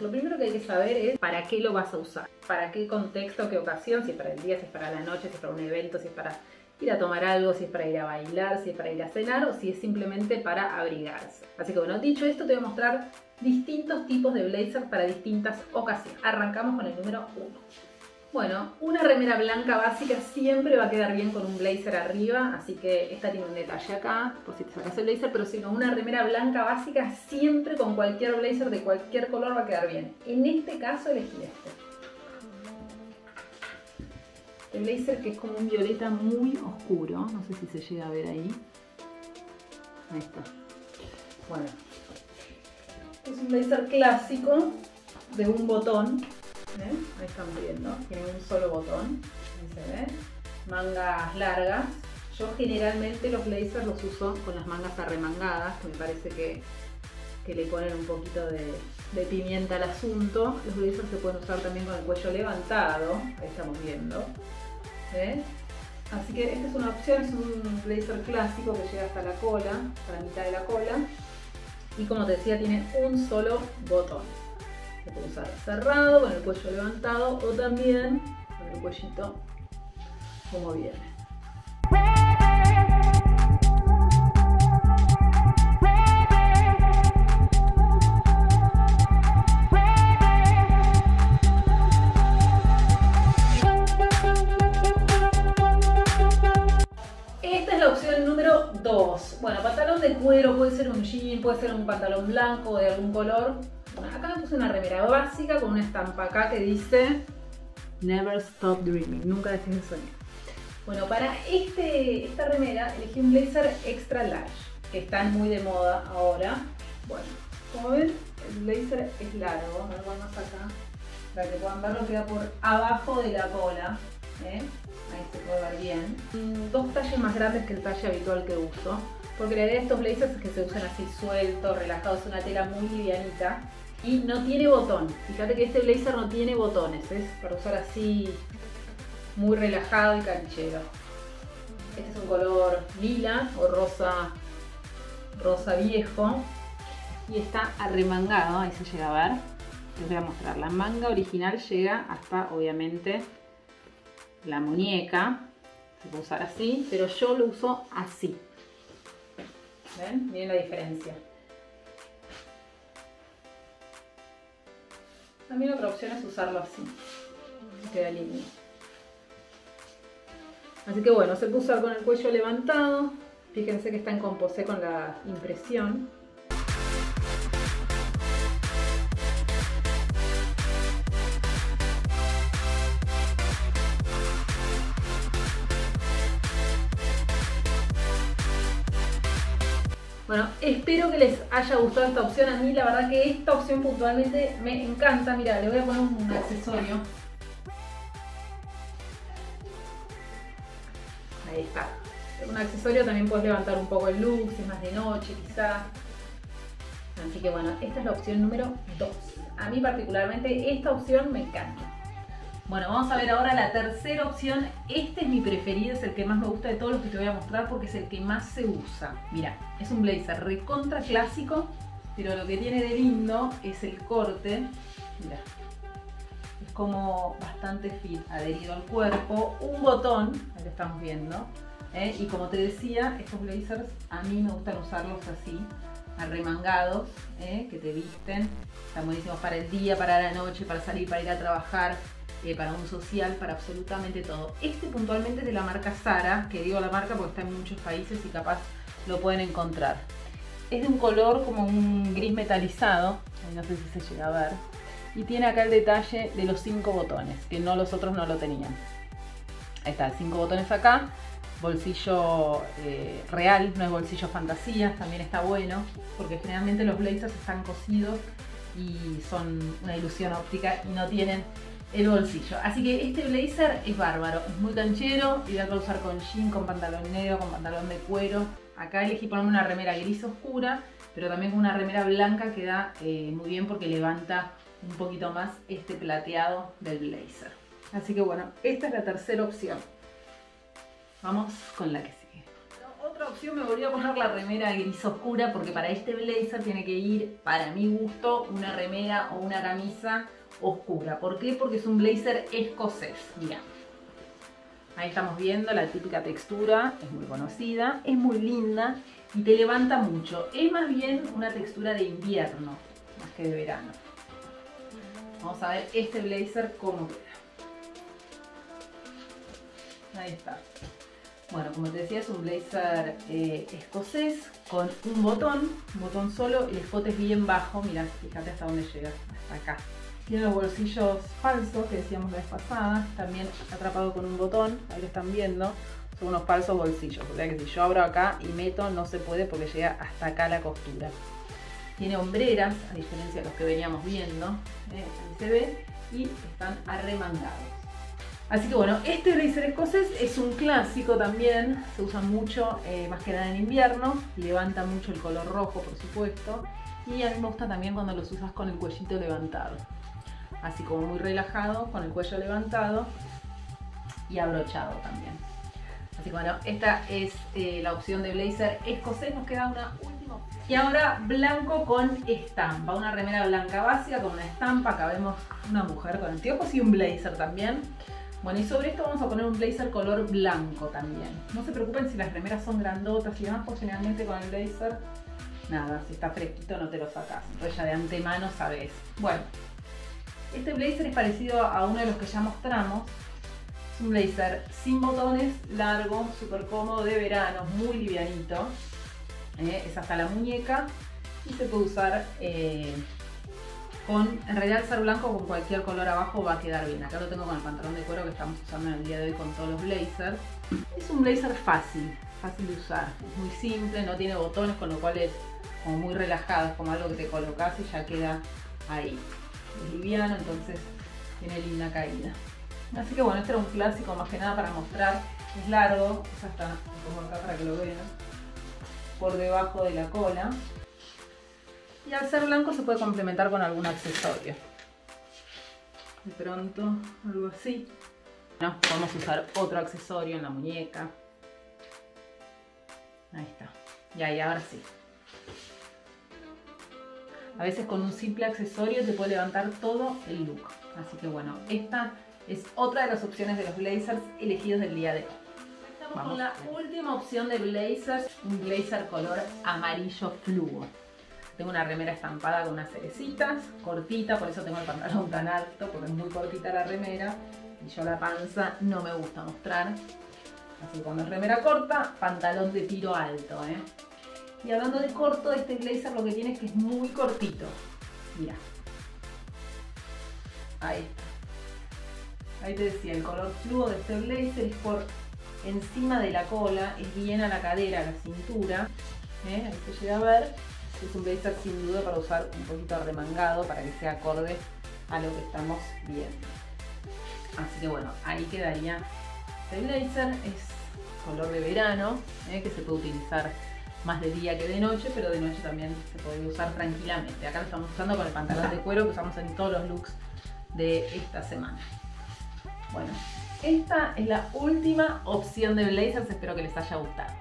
Lo primero que hay que saber es para qué lo vas a usar, para qué contexto, qué ocasión, si es para el día, si es para la noche, si es para un evento, si es para ir a tomar algo, si es para ir a bailar, si es para ir a cenar o si es simplemente para abrigarse. Así que bueno, dicho esto te voy a mostrar distintos tipos de blazer para distintas ocasiones. Arrancamos con el número 1. Bueno, una remera blanca básica siempre va a quedar bien con un blazer arriba, así que esta tiene un detalle acá, por si te sacas el blazer, pero si no, una remera blanca básica siempre con cualquier blazer de cualquier color va a quedar bien. En este caso elegí este. El blazer que es como un violeta muy oscuro, no sé si se llega a ver ahí. Ahí está. Bueno, es un blazer clásico de un botón Ahí están viendo. Tiene un solo botón. Ahí se ve. Mangas largas. Yo generalmente los blazers los uso con las mangas arremangadas, que me parece que, le ponen un poquito de, pimienta al asunto. Los blazers se pueden usar también con el cuello levantado. Ahí estamos viendo. Así que esta es una opción, es un blazer clásico que llega hasta la cola, hasta la mitad de la cola. Y como te decía, tiene un solo botón. Se puede usar cerrado, con el cuello levantado o también con el cuellito como viene. Esta es la opción número 2. Bueno, pantalón de cuero, puede ser un jean, puede ser un pantalón blanco de algún color acá me puse una remera básica con una estampa acá que dice Never Stop Dreaming, nunca dejes de soñar. Bueno, para este, esta remera elegí un blazer extra large, que están muy de moda ahora. Bueno, como ven, el blazer es largo, algo más acá, para que puedan verlo, queda por abajo de la cola. ¿eh? Ahí se puede ver bien. Mm, dos talles más grandes que el talle habitual que uso. Porque la idea de estos blazers es que se usan así sueltos, relajados, una tela muy livianita y no tiene botón. Fíjate que este blazer no tiene botones, es para usar así muy relajado y canchero. Este es un color lila o rosa, rosa viejo y está arremangado, ahí se llega a ver. Les voy a mostrar, la manga original llega hasta obviamente la muñeca, se puede usar así, pero yo lo uso así. Miren la diferencia. También otra opción es usarlo así. Queda lindo. Así que bueno, se puede usar con el cuello levantado. Fíjense que está en composé con la impresión. Bueno, espero que les haya gustado esta opción. A mí la verdad que esta opción puntualmente me encanta. Mira, le voy a poner un accesorio. Ahí está. Un accesorio también puedes levantar un poco el look, si es más de noche quizás. Así que bueno, esta es la opción número 2. A mí particularmente esta opción me encanta. Bueno, vamos a ver ahora la tercera opción. Este es mi preferido, es el que más me gusta de todos los que te voy a mostrar porque es el que más se usa. Mira, es un blazer recontra clásico, pero lo que tiene de lindo es el corte. Mira, es como bastante fit, adherido al cuerpo. Un botón, que estamos viendo. ¿eh? Y como te decía, estos blazers a mí me gustan usarlos así, arremangados, ¿eh? que te visten. Están buenísimos para el día, para la noche, para salir, para ir a trabajar eh, para un social, para absolutamente todo. Este puntualmente es de la marca Sara, que digo la marca porque está en muchos países y capaz lo pueden encontrar. Es de un color como un gris metalizado, no sé si se llega a ver, y tiene acá el detalle de los cinco botones, que no los otros no lo tenían. Ahí está, cinco botones acá, bolsillo eh, real, no es bolsillo fantasía, también está bueno, porque generalmente los blazers están cosidos y son una ilusión óptica y no tienen el bolsillo. Así que este blazer es bárbaro, es muy canchero, ideal para usar con jean, con pantalón negro, con pantalón de cuero. Acá elegí ponerme una remera gris oscura, pero también con una remera blanca queda eh, muy bien porque levanta un poquito más este plateado del blazer. Así que bueno, esta es la tercera opción. Vamos con la que sigue. Otra opción me volví a poner la remera gris oscura porque para este blazer tiene que ir, para mi gusto, una remera o una camisa oscura. ¿Por qué? Porque es un blazer escocés. Mira. Ahí estamos viendo la típica textura, es muy conocida, es muy linda y te levanta mucho. Es más bien una textura de invierno, más que de verano. Vamos a ver este blazer cómo queda. Ahí está. Bueno, como te decía, es un blazer eh, escocés con un botón, un botón solo, el escote es bien bajo. Mira, fíjate hasta dónde llega, hasta acá. Tiene los bolsillos falsos que decíamos la vez pasada, también atrapado con un botón, ahí lo están viendo. Son unos falsos bolsillos, o sea que si yo abro acá y meto no se puede porque llega hasta acá la costura. Tiene hombreras, a diferencia de los que veníamos viendo, ¿eh? ahí se ve, y están arremangados. Así que bueno, este blazer escocés es un clásico también, se usa mucho, eh, más que nada en invierno, levanta mucho el color rojo por supuesto, y a mí me gusta también cuando los usas con el cuellito levantado, así como muy relajado, con el cuello levantado y abrochado también. Así que bueno, esta es eh, la opción de blazer escocés, nos queda una última Y ahora blanco con estampa, una remera blanca básica con una estampa, acá vemos una mujer con anteojos y un blazer también. Bueno, y sobre esto vamos a poner un blazer color blanco también. No se preocupen si las remeras son grandotas y demás, porque generalmente con el blazer, nada, si está fresquito no te lo sacas. Entonces ya de antemano sabes. Bueno, este blazer es parecido a uno de los que ya mostramos. Es un blazer sin botones, largo, súper cómodo, de verano, muy livianito. Eh, es hasta la muñeca y se puede usar... Eh, en realidad ser blanco con cualquier color abajo va a quedar bien. Acá lo tengo con el pantalón de cuero que estamos usando en el día de hoy con todos los blazers. Es un blazer fácil, fácil de usar. Es muy simple, no tiene botones, con lo cual es como muy relajado. Es como algo que te colocas y ya queda ahí. Es liviano, entonces tiene linda caída. Así que bueno, este era un clásico más que nada para mostrar. Es largo, ya está, como acá para que lo vean. Por debajo de la cola. Y al ser blanco se puede complementar con algún accesorio. De pronto, algo así. No, podemos usar otro accesorio en la muñeca. Ahí está. Y ahí, ahora sí. A veces con un simple accesorio te puede levantar todo el look. Así que bueno, esta es otra de las opciones de los blazers elegidos del día de hoy. Estamos con la última opción de blazers, un blazer color amarillo fluo. Tengo una remera estampada con unas cerecitas, cortita, por eso tengo el pantalón tan alto, porque es muy cortita la remera. Y yo la panza no me gusta mostrar. Así que cuando es remera corta, pantalón de tiro alto. ¿eh? Y hablando de corto, este blazer lo que tiene es que es muy cortito. Mira. Ahí está. Ahí te decía, el color fluo de este blazer es por encima de la cola, es bien a la cadera, a la cintura. ¿eh? Ahí llega a ver es un blazer sin duda para usar un poquito remangado para que sea acorde a lo que estamos viendo. Así que bueno, ahí quedaría el blazer. Es color de verano, ¿eh? que se puede utilizar más de día que de noche, pero de noche también se puede usar tranquilamente. Acá lo estamos usando con el pantalón de cuero que usamos en todos los looks de esta semana. Bueno, esta es la última opción de blazers, espero que les haya gustado.